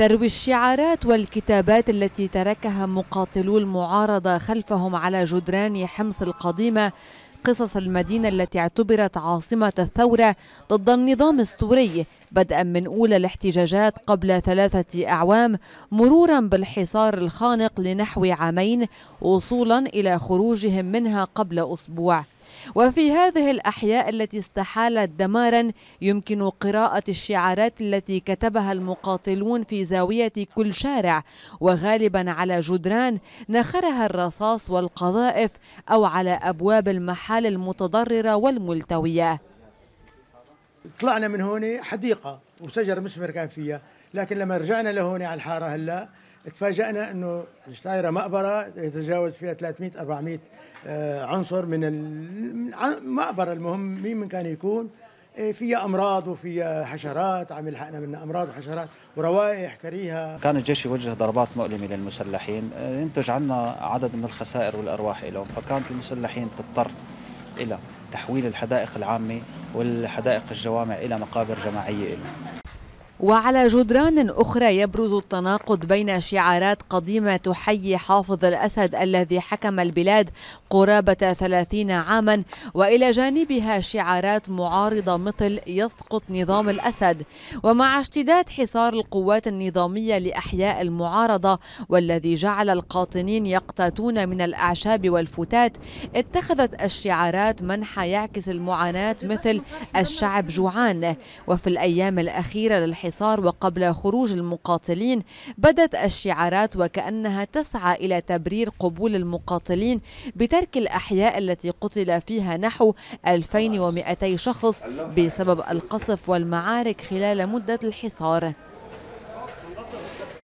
تروي الشعارات والكتابات التي تركها مقاتلو المعارضة خلفهم على جدران حمص القديمة قصص المدينة التي اعتبرت عاصمة الثورة ضد النظام السوري بدءا من أولى الاحتجاجات قبل ثلاثة أعوام مرورا بالحصار الخانق لنحو عامين وصولا إلى خروجهم منها قبل أسبوع. وفي هذه الأحياء التي استحالت دمارا يمكن قراءة الشعارات التي كتبها المقاتلون في زاوية كل شارع. وغالبا على جدران نخرها الرصاص والقذائف أو على أبواب المحال المتضررة والملتوية. طلعنا من هون حديقة وشجر مسمر كان فيها لكن لما رجعنا لهون على الحارة هلأ تفاجأنا إنه صايرة مقبرة يتجاوز فيها 300 400 آه، عنصر من المقبرة المهم مين من كان يكون؟ إيه، فيها أمراض وفيها حشرات عم يلحقنا منها أمراض وحشرات وروائح كريهة. كان الجيش يوجه ضربات مؤلمة للمسلحين. آه، ينتج عنا عدد من الخسائر والأرواح لهم فكانت المسلحين تضطر إلى تحويل الحدائق العامة والحدائق الجوامع إلى مقابر جماعية لهم وعلى جدران أخرى يبرز التناقض بين شعارات قديمة تحيي حافظ الأسد الذي حكم البلاد قرابة ثلاثين عاما وإلى جانبها شعارات معارضة مثل يسقط نظام الأسد. ومع اشتداد حصار القوات النظامية لأحياء المعارضة والذي جعل القاطنين يقتاتون من الأعشاب والفتات اتخذت الشعارات منحى يعكس المعاناة مثل الشعب جوعان. وفي الأيام الأخيرة للحصار الحصار وقبل خروج المقاتلين بدت الشعارات وكأنها تسعى إلى تبرير قبول المقاتلين بترك الأحياء التي قتل فيها نحو 2200 شخص بسبب القصف والمعارك خلال مدة الحصار.